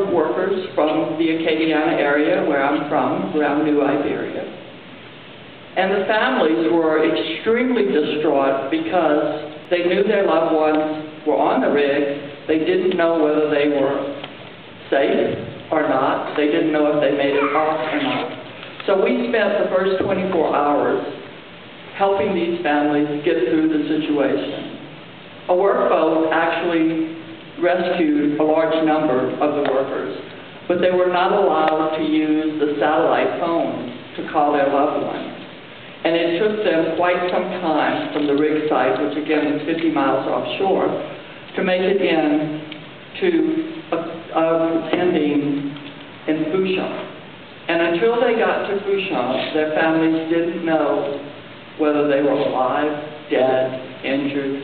of workers from the Acadiana area, where I'm from, around New Iberia. And the families were extremely distraught because they knew their loved ones were on the rig. They didn't know whether they were safe or not. They didn't know if they made it off or not. So we spent the first 24 hours helping these families get through the situation. A workboat actually rescued a large number of the workers, but they were not allowed to use the satellite phones to call their loved ones. And it took them quite some time from the rig site, which again was 50 miles offshore, to make it in to uh, a, a landing in Fourchon. And until they got to Fourchon, their families didn't know whether they were alive, dead, injured.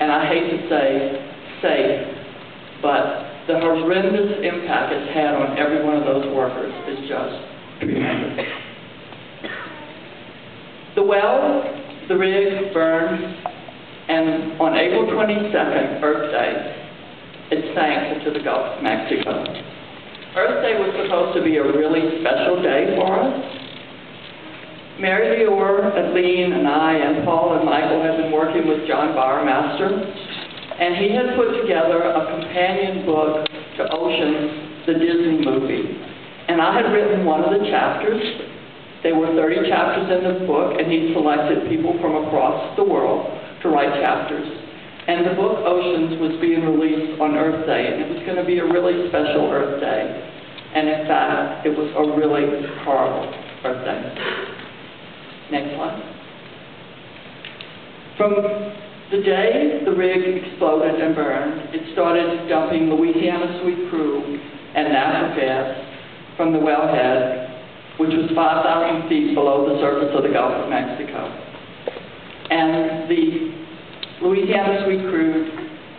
And I hate to say safe, but the horrendous impact it's had on every one of those workers is just tremendous. The well, the rig burned, and on April 22nd, Earth Day, it sank into the Gulf of Mexico. Earth Day was supposed to be a really special day for us. Mary Lior, Aline, and I, and Paul and Michael have been working with Jon Bowermaster, and he had put together a companion book to Ocean, the Disney movie. And I had written one of the chapters, there were 30 chapters in the book, and he selected people from across the world to write chapters. And the book Oceans was being released on Earth Day, and it was going to be a really special Earth Day. And in fact, it was a really horrible Earth Day. Next slide. From the day the rig exploded and burned, it started dumping Louisiana Sweet Crude and natural gas from the wellhead which was 5,000 feet below the surface of the Gulf of Mexico. And the Louisiana sweet crude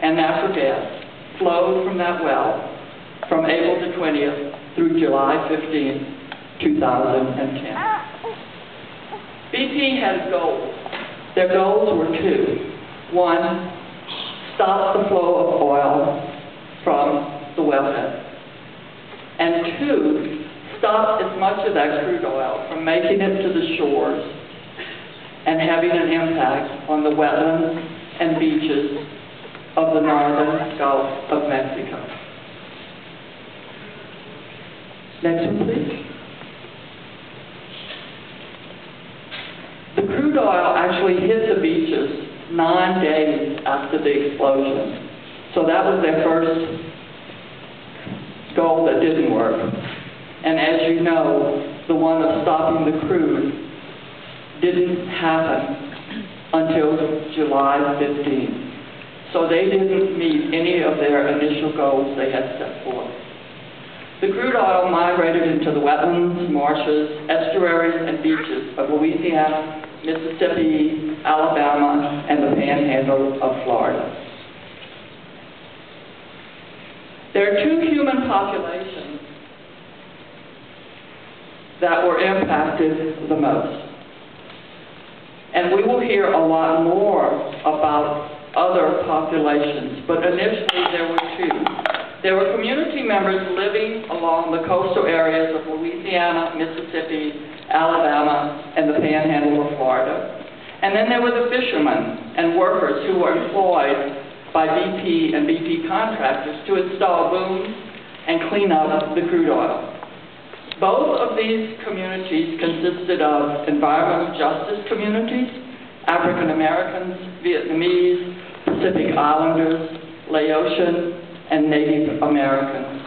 and natural gas flowed from that well from April the 20th through July 15, 2010. BP had goals. Their goals were two. One, stop the flow of oil from the wellhead. And two, stop as much of that crude oil from making it to the shores and having an impact on the wetlands and beaches of the northern Gulf of Mexico. Next one, please. The crude oil actually hit the beaches nine days after the explosion. So that was their first goal that didn't work. And as you know, the one of stopping the crude didn't happen until July 15. So they didn't meet any of their initial goals they had set forth. The crude oil migrated into the wetlands, marshes, estuaries, and beaches of Louisiana, Mississippi, Alabama, and the panhandle of Florida. There are two human populations that were impacted the most. And we will hear a lot more about other populations, but initially there were two. There were community members living along the coastal areas of Louisiana, Mississippi, Alabama, and the panhandle of Florida. And then there were the fishermen and workers who were employed by BP and BP contractors to install booms and clean up the crude oil. Both of these communities consisted of environmental justice communities, African Americans, Vietnamese, Pacific Islanders, Laotian, and Native Americans.